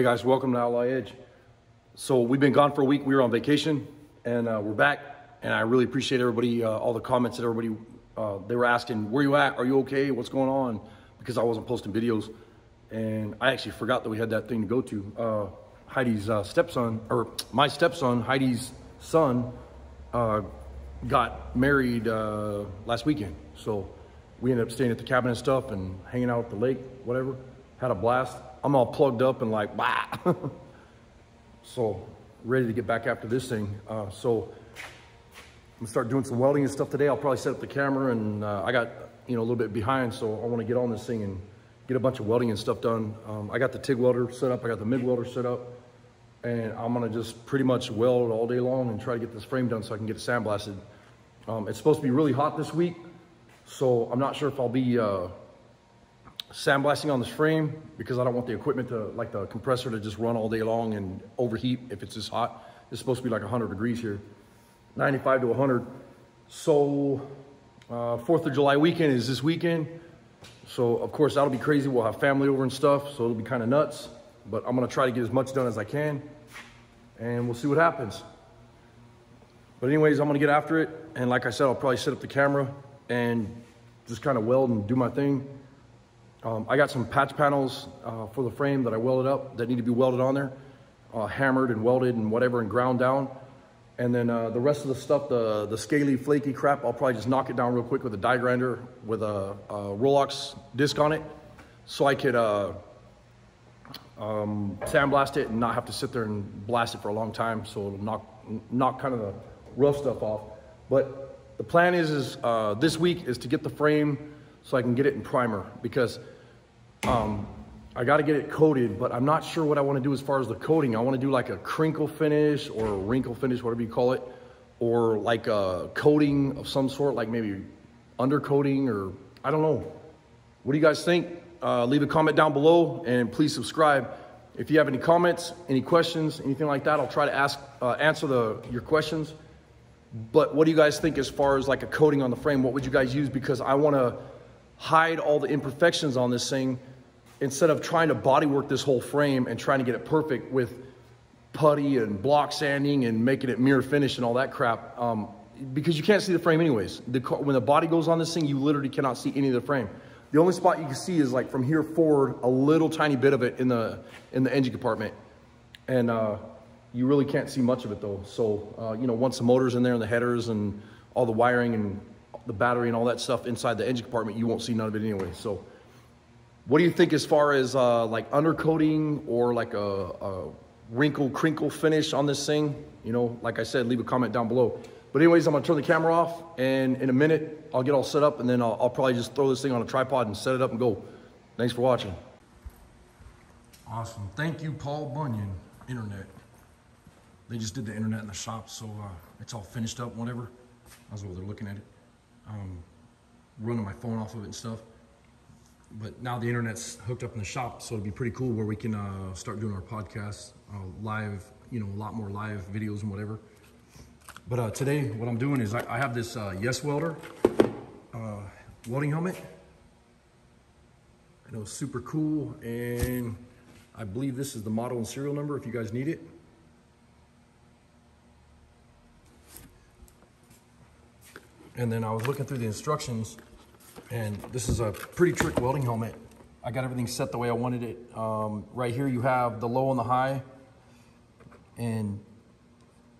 Hey guys, welcome to Outlaw Edge. So we've been gone for a week. We were on vacation, and uh, we're back. And I really appreciate everybody, uh, all the comments that everybody uh, they were asking, "Where you at? Are you okay? What's going on?" Because I wasn't posting videos, and I actually forgot that we had that thing to go to. Uh, Heidi's uh, stepson, or my stepson, Heidi's son, uh, got married last weekend. So we ended up staying at the cabin and stuff, and hanging out at the lake, whatever. Had a blast I'm all plugged up and like, bah. so ready to get back after this thing. Uh, so I'm gonna start doing some welding and stuff today. I'll probably set up the camera and uh, I got, you know, a little bit behind. So I wanna get on this thing and get a bunch of welding and stuff done. Um, I got the TIG welder set up. I got the MIG welder set up and I'm gonna just pretty much weld all day long and try to get this frame done so I can get it sandblasted. Um, it's supposed to be really hot this week. So I'm not sure if I'll be uh, sandblasting on this frame because I don't want the equipment to, like the compressor to just run all day long and overheat if it's this hot. It's supposed to be like 100 degrees here, 95 to 100. So uh, 4th of July weekend is this weekend. So of course that'll be crazy. We'll have family over and stuff. So it'll be kind of nuts, but I'm gonna try to get as much done as I can and we'll see what happens. But anyways, I'm gonna get after it. And like I said, I'll probably set up the camera and just kind of weld and do my thing. Um, I got some patch panels uh, for the frame that I welded up that need to be welded on there, uh, hammered and welded and whatever and ground down. And then uh, the rest of the stuff, the, the scaly, flaky crap, I'll probably just knock it down real quick with a die grinder with a, a Roloc disc on it so I could uh, um, sandblast it and not have to sit there and blast it for a long time so it'll knock, knock kind of the rough stuff off. But the plan is, is uh, this week is to get the frame so I can get it in primer because um, I got to get it coated, but I'm not sure what I want to do as far as the coating. I want to do like a crinkle finish or a wrinkle finish, whatever you call it, or like a coating of some sort, like maybe undercoating or I don't know. What do you guys think? Uh, leave a comment down below and please subscribe. If you have any comments, any questions, anything like that, I'll try to ask, uh, answer the, your questions. But what do you guys think as far as like a coating on the frame? What would you guys use? Because I want to hide all the imperfections on this thing instead of trying to bodywork this whole frame and trying to get it perfect with putty and block sanding and making it mirror finish and all that crap. Um, because you can't see the frame anyways. The, when the body goes on this thing, you literally cannot see any of the frame. The only spot you can see is like from here forward, a little tiny bit of it in the in the engine compartment, and uh, you really can't see much of it though. So uh, you know, once the motor's in there and the headers and all the wiring and the battery and all that stuff inside the engine compartment, you won't see none of it anyway. So what do you think as far as uh, like undercoating or like a, a, wrinkle crinkle finish on this thing? You know, like I said, leave a comment down below. But anyways, I'm gonna turn the camera off and in a minute, I'll get all set up and then I'll, I'll probably just throw this thing on a tripod and set it up and go. Thanks for watching. Awesome. Thank you, Paul Bunyan, Internet. They just did the internet in the shop, so uh, it's all finished up, whatever. I was they're looking at it um, running my phone off of it and stuff. But now the internet's hooked up in the shop, so it'll be pretty cool where we can uh, start doing our podcasts uh, live, you know, a lot more live videos and whatever. But uh, today, what I'm doing is I, I have this uh, Yes Welder uh, welding helmet. I know it's super cool, and I believe this is the model and serial number if you guys need it. And then I was looking through the instructions and this is a pretty trick welding helmet. I got everything set the way I wanted it. Um, right here you have the low and the high and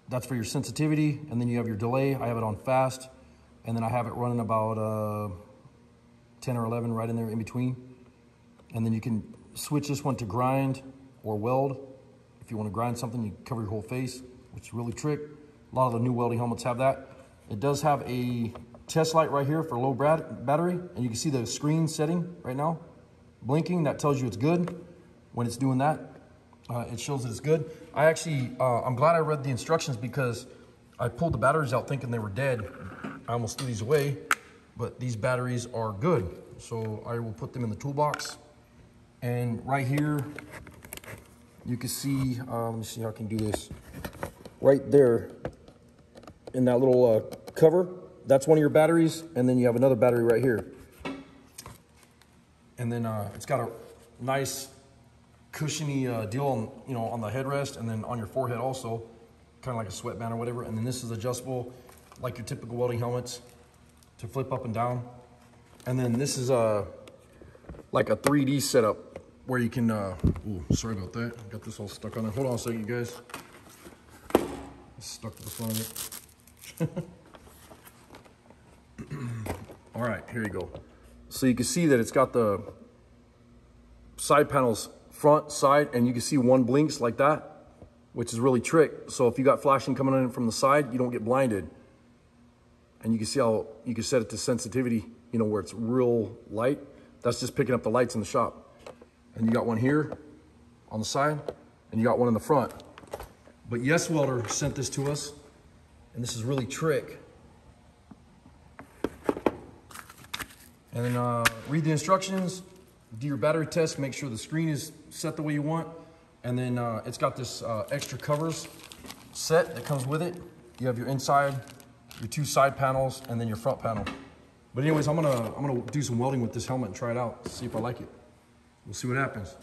that's for your sensitivity. And then you have your delay. I have it on fast and then I have it running about uh, 10 or 11 right in there in between. And then you can switch this one to grind or weld. If you want to grind something, you cover your whole face, which is really trick. A lot of the new welding helmets have that. It does have a test light right here for low battery, and you can see the screen setting right now, blinking. That tells you it's good. When it's doing that, uh, it shows that it's good. I actually, uh, I'm glad I read the instructions because I pulled the batteries out thinking they were dead. I almost threw these away, but these batteries are good. So I will put them in the toolbox. And right here, you can see, uh, let me see how I can do this. Right there, in that little uh, cover, that's one of your batteries, and then you have another battery right here. And then uh, it's got a nice cushiony uh, deal on, you know, on the headrest and then on your forehead also, kind of like a sweatband or whatever. And then this is adjustable like your typical welding helmets to flip up and down. And then this is a, like a 3D setup where you can, uh, ooh, sorry about that. Got this all stuck on there. Hold on a second, you guys. It's stuck to the front of it. all right, here you go. So you can see that it's got the side panels front, side, and you can see one blinks like that, which is really trick. So if you got flashing coming in from the side, you don't get blinded. And you can see how you can set it to sensitivity, you know, where it's real light. That's just picking up the lights in the shop. And you got one here on the side, and you got one in the front. But Yes Welder sent this to us, and this is really trick. And then uh, read the instructions, do your battery test, make sure the screen is set the way you want. And then uh, it's got this uh, extra covers set that comes with it. You have your inside, your two side panels, and then your front panel. But anyways, I'm gonna, I'm gonna do some welding with this helmet and try it out, see if I like it. We'll see what happens.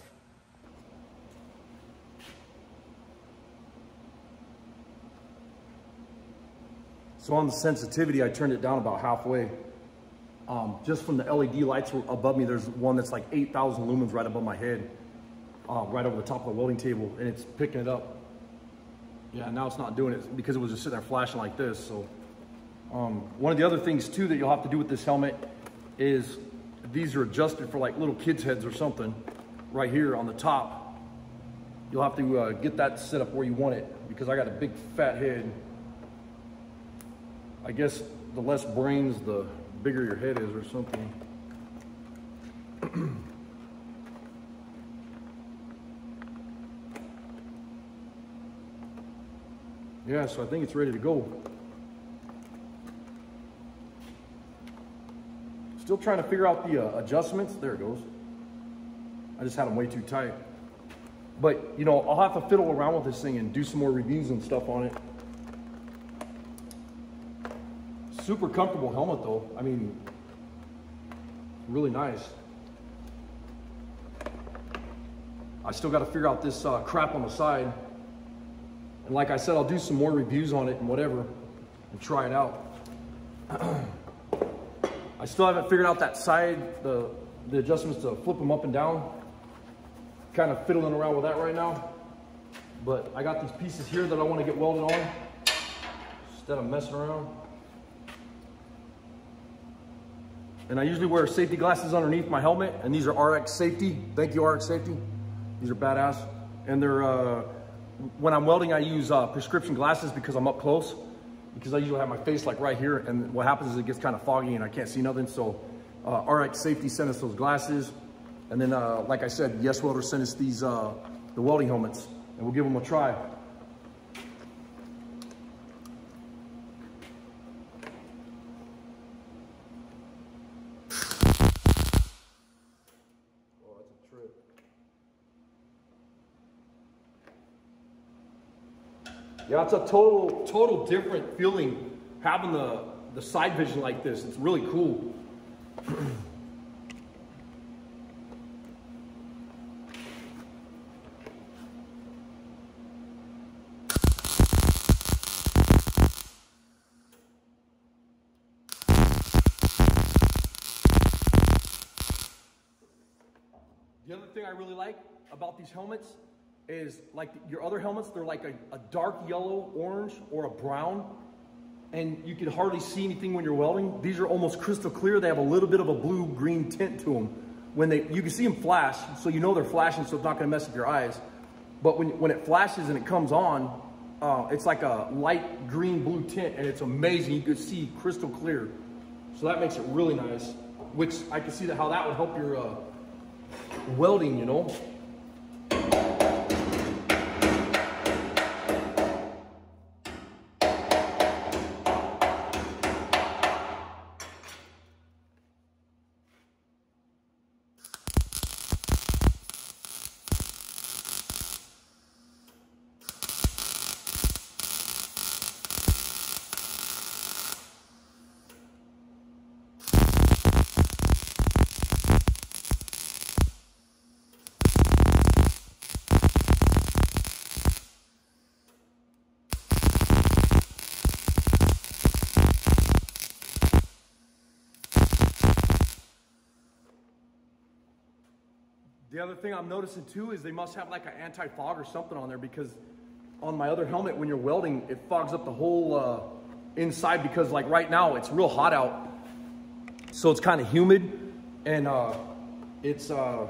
So on the sensitivity, I turned it down about halfway. Um, just from the LED lights above me, there's one that's like 8,000 lumens right above my head, uh, right over the top of the welding table, and it's picking it up. Yeah, now it's not doing it because it was just sitting there flashing like this. So um, one of the other things too that you'll have to do with this helmet is these are adjusted for like little kids heads or something right here on the top. You'll have to uh, get that set up where you want it because I got a big fat head. I guess the less brains, the bigger your head is or something. yeah, so I think it's ready to go. Still trying to figure out the uh, adjustments. There it goes. I just had them way too tight. But, you know, I'll have to fiddle around with this thing and do some more reviews and stuff on it. Super comfortable helmet though. I mean, really nice. I still got to figure out this uh, crap on the side. And like I said, I'll do some more reviews on it and whatever and try it out. I still haven't figured out that side, the, the adjustments to flip them up and down. Kind of fiddling around with that right now. But I got these pieces here that I want to get welded on instead of messing around. And I usually wear safety glasses underneath my helmet, and these are RX Safety. Thank you, RX Safety. These are badass. And they're, uh, when I'm welding, I use uh, prescription glasses because I'm up close, because I usually have my face like right here, and what happens is it gets kind of foggy and I can't see nothing. So uh, RX Safety sent us those glasses. And then, uh, like I said, Yes Welder sent us these, uh, the welding helmets, and we'll give them a try. Yeah, it's a total, total different feeling having the, the side vision like this. It's really cool. The other thing I really like about these helmets is like your other helmets, they're like a, a, dark yellow, orange, or a brown, and you can hardly see anything when you're welding. These are almost crystal clear. They have a little bit of a blue-green tint to them. When they, you can see them flash, so you know they're flashing, so it's not gonna mess with your eyes. But when, when it flashes and it comes on, uh, it's like a light green blue tint, and it's amazing. You can see crystal clear. So that makes it really nice, which I can see that how that would help your uh, welding, you know. Other thing I'm noticing too is they must have like an anti-fog or something on there because on my other helmet, when you're welding, it fogs up the whole uh, inside because like right now it's real hot out. So it's kind of humid and uh, it's, uh,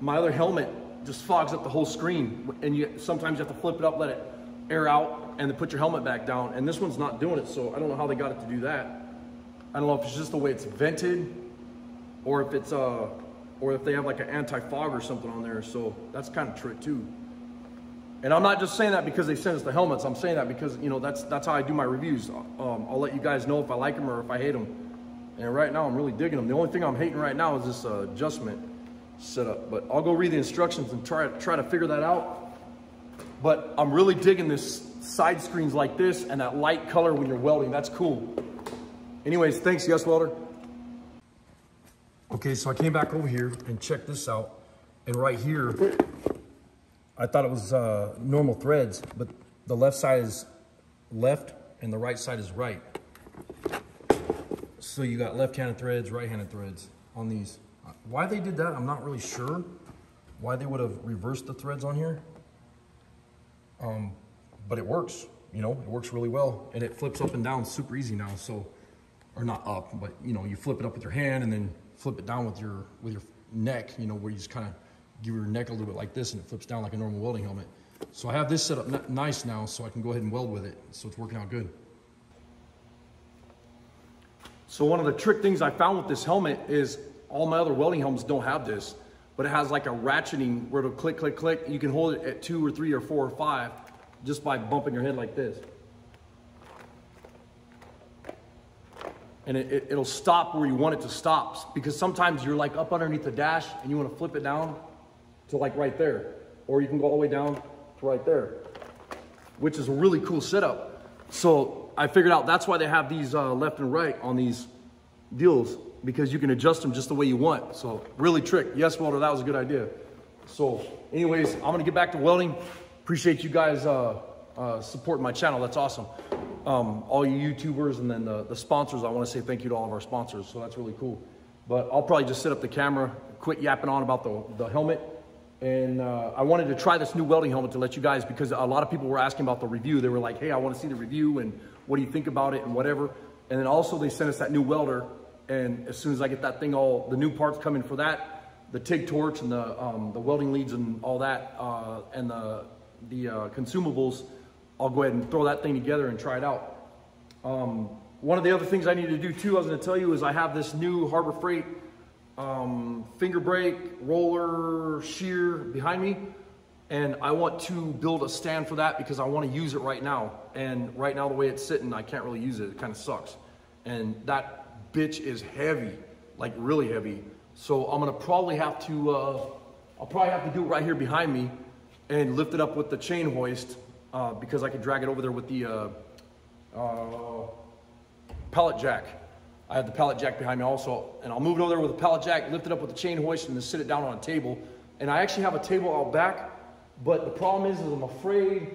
my other helmet just fogs up the whole screen and you sometimes you have to flip it up, let it air out and then put your helmet back down. And this one's not doing it. So I don't know how they got it to do that. I don't know if it's just the way it's vented or if it's, uh, or if they have like an anti-fog or something on there. So that's kind of trick too. And I'm not just saying that because they sent us the helmets. I'm saying that because, you know, that's that's how I do my reviews. Um, I'll let you guys know if I like them or if I hate them. And right now I'm really digging them. The only thing I'm hating right now is this uh, adjustment setup. But I'll go read the instructions and try, try to figure that out. But I'm really digging this side screens like this and that light color when you're welding. That's cool. Anyways, thanks, Yes Welder. Okay, so I came back over here and checked this out. And right here, I thought it was uh, normal threads, but the left side is left and the right side is right. So you got left-handed threads, right-handed threads on these. Why they did that, I'm not really sure. Why they would have reversed the threads on here. Um, but it works, you know, it works really well. And it flips up and down super easy now. So, or not up, but you know, you flip it up with your hand and then flip it down with your with your neck, you know, where you just kind of give your neck a little bit like this and it flips down like a normal welding helmet. So I have this set up nice now so I can go ahead and weld with it. So it's working out good. So one of the trick things I found with this helmet is all my other welding helmets don't have this, but it has like a ratcheting where it'll click, click, click. You can hold it at two or three or four or five just by bumping your head like this. And it, will it, stop where you want it to stop. Because sometimes you're like up underneath the dash and you want to flip it down to like right there. Or you can go all the way down to right there which is a really cool setup. So i figured out that's why they have these uh, left and right on these deals because you can adjust them just the way you want. So really trick. Yes welder that was a good idea. So anyways i'm gonna get back to welding. Appreciate you guys uh, uh, supporting my channel. That's awesome um, all you YouTubers and then the, the sponsors. I want to say thank you to all of our sponsors. So that's really cool. But I'll probably just set up the camera, quit yapping on about the, the helmet. And uh, I wanted to try this new welding helmet to let you guys, because a lot of people were asking about the review. They were like, hey, I want to see the review and what do you think about it and whatever. And then also they sent us that new welder. And as soon as I get that thing all, the new parts coming for that, the TIG torch and the, um, the welding leads and all that, uh, and the, the uh, consumables, I'll go ahead and throw that thing together and try it out. Um, one of the other things I need to do too, I was gonna tell you, is I have this new Harbor Freight um, finger brake, roller, shear behind me. And I want to build a stand for that because I want to use it right now. And right now, the way it's sitting, I can't really use it. It kind of sucks. And that bitch is heavy, like really heavy. So I'm gonna probably have to, uh, I'll probably have to do it right here behind me and lift it up with the chain hoist uh, because I could drag it over there with the uh, uh, pallet jack. I have the pallet jack behind me also, and I'll move it over there with a pallet jack, lift it up with the chain hoist, and then sit it down on a table. And I actually have a table out back, but the problem is, is I'm afraid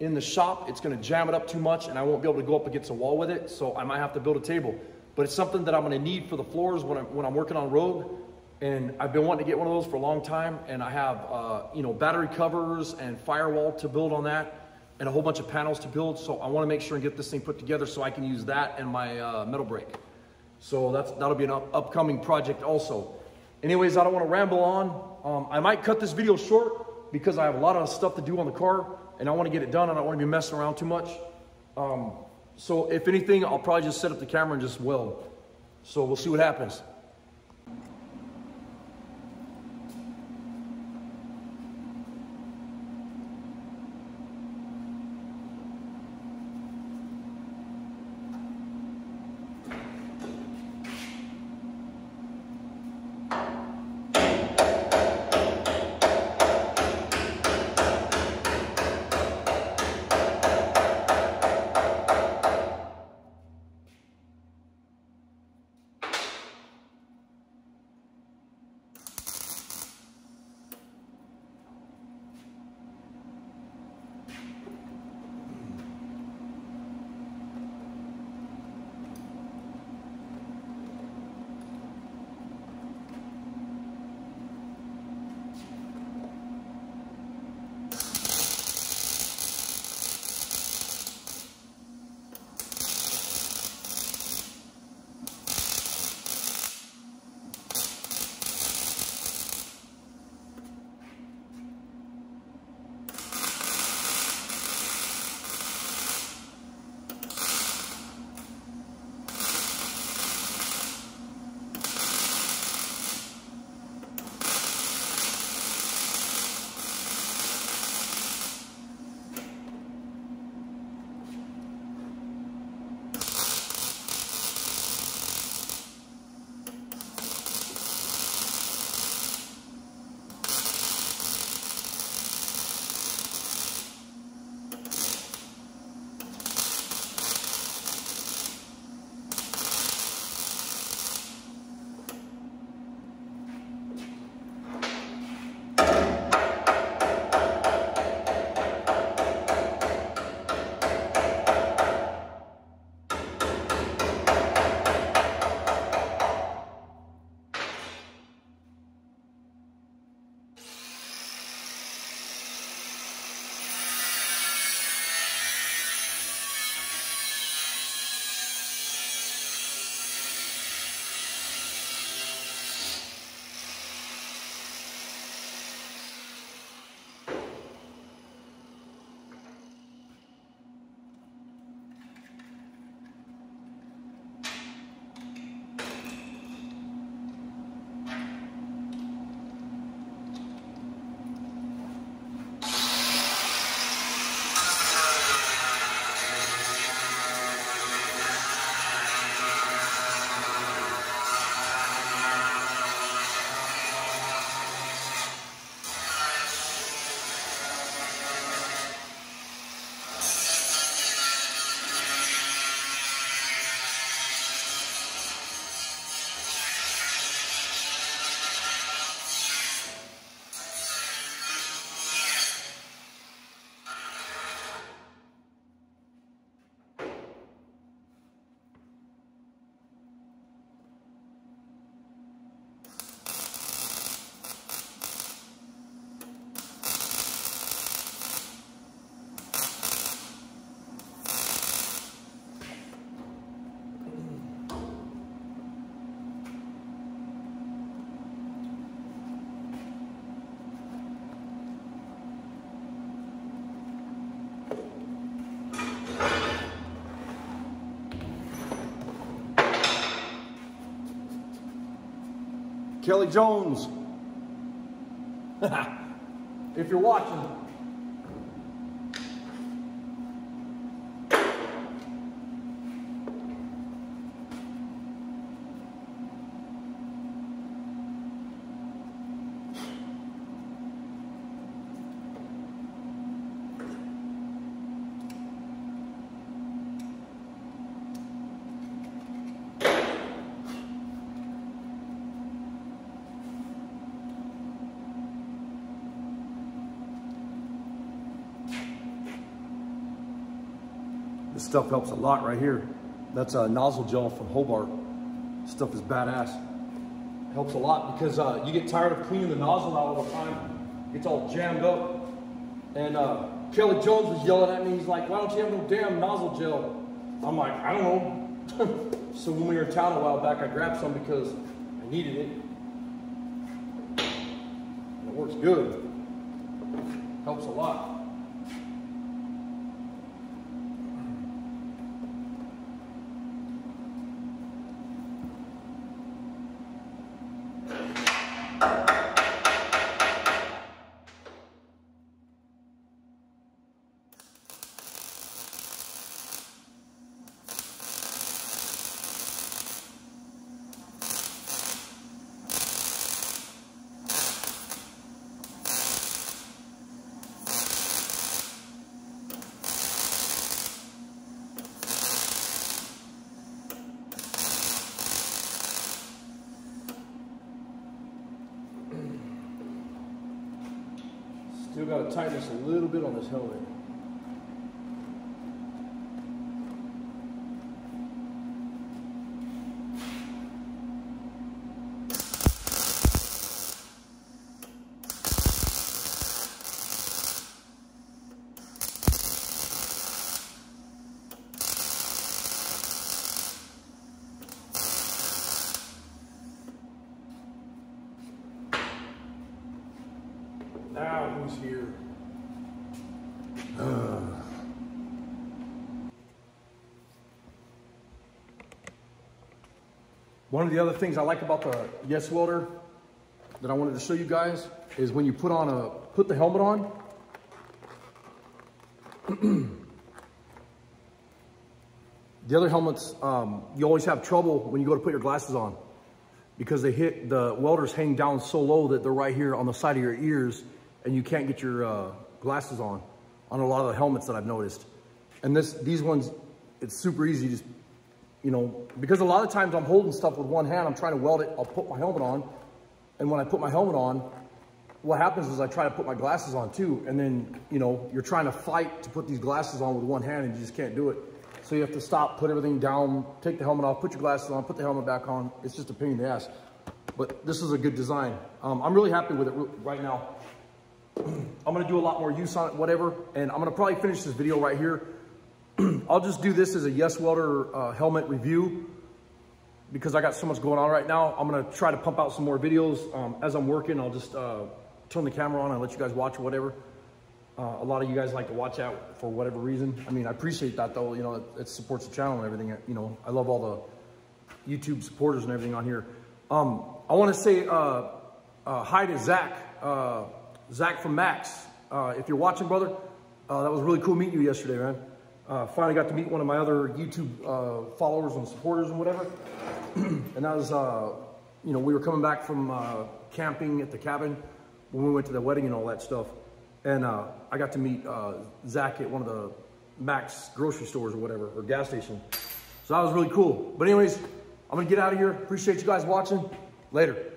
in the shop it's going to jam it up too much, and I won't be able to go up against a wall with it. So I might have to build a table. But it's something that I'm going to need for the floors when I'm, when I'm working on Rogue. And I've been wanting to get one of those for a long time, and I have uh, you know battery covers and firewall to build on that and a whole bunch of panels to build. So I want to make sure and get this thing put together so I can use that and my uh, metal brake. So that's, that'll be an up, upcoming project also. Anyways, I don't want to ramble on. Um, I might cut this video short because I have a lot of stuff to do on the car and I want to get it done. I don't want to be messing around too much. Um, so if anything, I'll probably just set up the camera and just weld. So we'll see what happens. Kelly Jones. if you're watching, This stuff helps a lot right here. That's a nozzle gel from Hobart. This stuff is badass. Helps a lot because uh, you get tired of cleaning the nozzle out all the time. It's all jammed up. And uh, Kelly Jones was yelling at me. He's like, why don't you have no damn nozzle gel? I'm like, I don't know. so when we were in town a while back, I grabbed some because I needed it. And it works good. Helps a lot. Still got tighten this a little bit on this helmet. Who's here? One of the other things I like about the Yes Welder that I wanted to show you guys is when you put on a put the helmet on. the other helmets, um, you always have trouble when you go to put your glasses on because they hit the welders hang down so low that they're right here on the side of your ears and you can't get your uh, glasses on on a lot of the helmets that I've noticed. And this, these ones, it's super easy. Just, you know, because a lot of times I'm holding stuff with one hand, I'm trying to weld it. I'll put my helmet on. And when I put my helmet on, what happens is I try to put my glasses on too. And then, you know, you're trying to fight to put these glasses on with one hand and you just can't do it. So you have to stop, put everything down, take the helmet off, put your glasses on, put the helmet back on. It's just a pain in the ass. But this is a good design. Um, I'm really happy with it right now. I'm gonna do a lot more use on it, whatever, and I'm gonna probably finish this video right here. I'll just do this as a Yes Welder uh, helmet review because I got so much going on right now. I'm gonna try to pump out some more videos. Um, as I'm working, I'll just uh, turn the camera on and let you guys watch whatever. Uh, a lot of you guys like to watch out for whatever reason. I mean, I appreciate that though, you know, it, it supports the channel and everything. You know, I love all the YouTube supporters and everything on here. Um, I wanna say uh, uh, hi to Zach. Zach from Max. Uh, if you're watching, brother, uh, that was really cool meeting you yesterday, man. Uh, finally got to meet one of my other YouTube uh, followers and supporters and whatever. and that was, uh, you know, we were coming back from uh, camping at the cabin when we went to the wedding and all that stuff. And I got to meet Zach at one of the Max grocery stores or whatever, or gas station. So that was really cool. But anyways, I'm gonna get out of here. Appreciate you guys watching. Later.